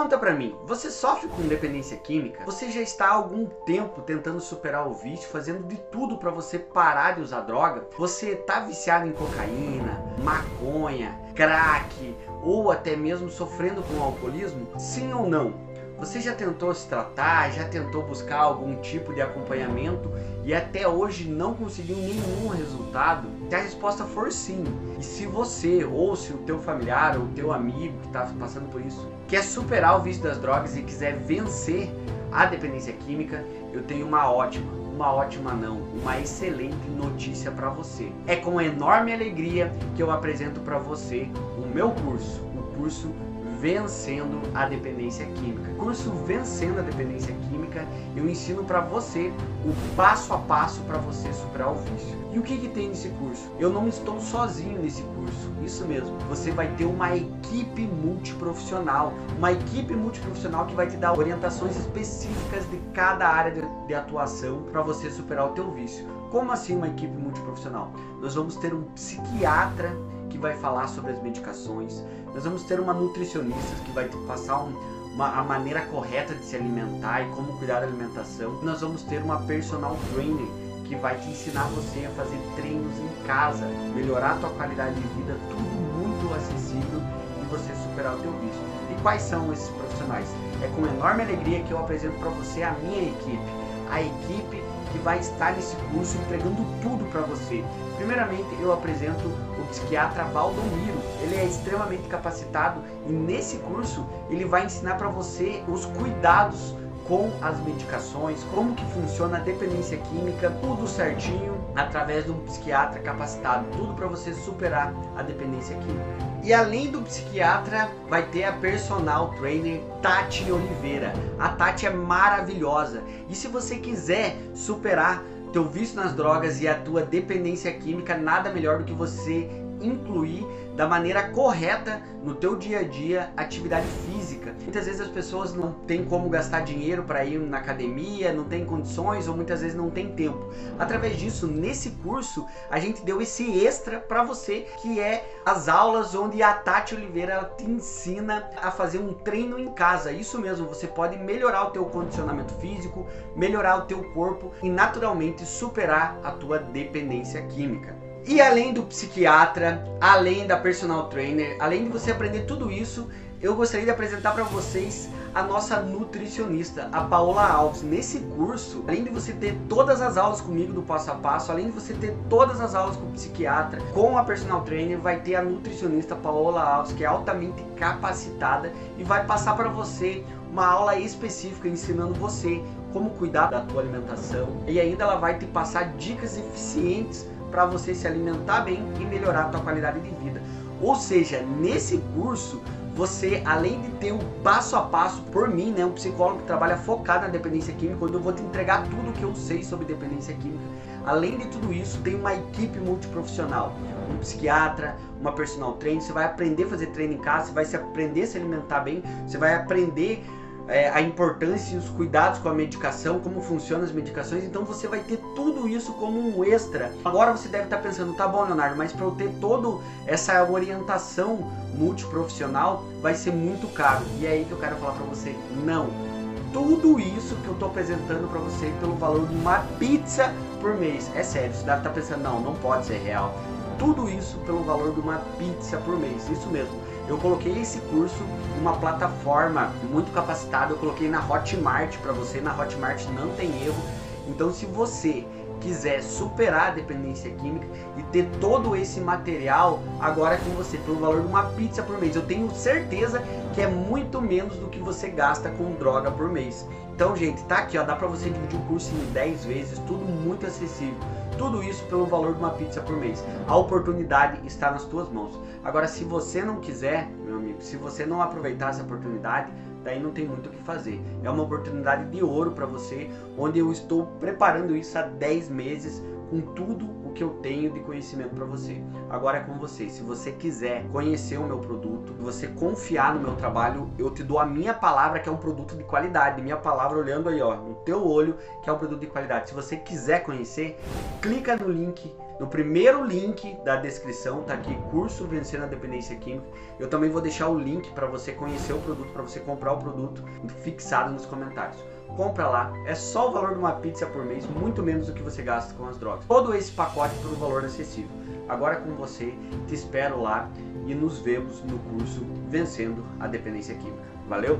conta pra mim, você sofre com dependência química? Você já está há algum tempo tentando superar o vício, fazendo de tudo para você parar de usar droga? Você tá viciado em cocaína, maconha, crack ou até mesmo sofrendo com alcoolismo? Sim ou não? Você já tentou se tratar, já tentou buscar algum tipo de acompanhamento e até hoje não conseguiu nenhum resultado? Se a resposta for sim, e se você ou se o teu familiar ou o teu amigo que está passando por isso quer superar o vício das drogas e quiser vencer a dependência química, eu tenho uma ótima, uma ótima não, uma excelente notícia para você. É com enorme alegria que eu apresento para você o meu curso, o curso Vencendo a Dependência Química. Curso Vencendo a Dependência Química, eu ensino para você o passo a passo para você superar o vício. E o que, que tem nesse curso? Eu não estou sozinho nesse curso, isso mesmo. Você vai ter uma equipe multiprofissional, uma equipe multiprofissional que vai te dar orientações específicas de cada área de, de atuação para você superar o teu vício. Como assim uma equipe multiprofissional? Nós vamos ter um psiquiatra vai falar sobre as medicações. Nós vamos ter uma nutricionista que vai te passar um, uma, a maneira correta de se alimentar e como cuidar da alimentação. Nós vamos ter uma personal trainer que vai te ensinar você a fazer treinos em casa, melhorar a tua qualidade de vida, tudo muito acessível e você superar o teu vício. E quais são esses profissionais? É com enorme alegria que eu apresento para você a minha equipe, a equipe que vai estar nesse curso entregando tudo para você. Primeiramente, eu apresento o psiquiatra Valdomiro. Ele é extremamente capacitado e nesse curso ele vai ensinar para você os cuidados com as medicações, como que funciona a dependência química, tudo certinho através de um psiquiatra capacitado, tudo para você superar a dependência química. E além do psiquiatra, vai ter a personal trainer Tati Oliveira. A Tati é maravilhosa. E se você quiser superar teu vício nas drogas e a tua dependência química, nada melhor do que você incluir da maneira correta no teu dia a dia atividade física. Muitas vezes as pessoas não têm como gastar dinheiro para ir na academia, não tem condições ou muitas vezes não tem tempo. Através disso, nesse curso, a gente deu esse extra para você, que é as aulas onde a Tati Oliveira te ensina a fazer um treino em casa. Isso mesmo, você pode melhorar o teu condicionamento físico, melhorar o teu corpo e naturalmente superar a tua dependência química. E além do psiquiatra, além da personal trainer, além de você aprender tudo isso, eu gostaria de apresentar para vocês a nossa nutricionista, a Paola Alves. Nesse curso, além de você ter todas as aulas comigo do passo a passo, além de você ter todas as aulas com o psiquiatra, com a personal trainer, vai ter a nutricionista Paola Alves, que é altamente capacitada e vai passar para você uma aula específica ensinando você como cuidar da tua alimentação e ainda ela vai te passar dicas eficientes para você se alimentar bem e melhorar a tua qualidade de vida. Ou seja, nesse curso você, além de ter o um passo a passo por mim, né, um psicólogo que trabalha focado na dependência química, onde eu vou te entregar tudo que eu sei sobre dependência química. Além de tudo isso, tem uma equipe multiprofissional, um psiquiatra, uma personal trainer, você vai aprender a fazer treino em casa, você vai se aprender a se alimentar bem, você vai aprender é, a importância e os cuidados com a medicação, como funcionam as medicações, então você vai ter tudo isso como um extra. Agora você deve estar pensando, tá bom, Leonardo, mas para eu ter toda essa orientação multiprofissional vai ser muito caro. E é aí que eu quero falar para você, não. Tudo isso que eu estou apresentando para você pelo valor de uma pizza por mês. É sério, você deve estar pensando, não, não pode ser real. Tudo isso pelo valor de uma pizza por mês. Isso mesmo eu coloquei esse curso em uma plataforma muito capacitada, eu coloquei na Hotmart para você, na Hotmart não tem erro. Então se você quiser superar a dependência química e ter todo esse material agora com você pelo valor de uma pizza por mês. Eu tenho certeza que é muito menos do que você gasta com droga por mês. Então, gente, tá aqui, ó, dá para você dividir o curso em 10 vezes, tudo muito acessível. Tudo isso pelo valor de uma pizza por mês. A oportunidade está nas tuas mãos. Agora, se você não quiser, meu amigo, se você não aproveitar essa oportunidade, daí não tem muito o que fazer. É uma oportunidade de ouro para você, onde eu estou preparando isso há 10 meses com tudo o que eu tenho de conhecimento para você. Agora é com você. Se você quiser conhecer o meu produto, você confiar no meu trabalho, eu te dou a minha palavra que é um produto de qualidade. Minha palavra olhando aí, ó, no teu olho, que é um produto de qualidade. Se você quiser conhecer, clica no link No primeiro link da descrição tá aqui curso Vencendo a Dependência Química. Eu também vou deixar o link para você conhecer o produto, para você comprar o produto fixado nos comentários. Compra lá, é só o valor de uma pizza por mês, muito menos do que você gasta com as drogas. Todo esse pacote por um valor acessível. Agora com você, te espero lá e nos vemos no curso Vencendo a Dependência Química. Valeu?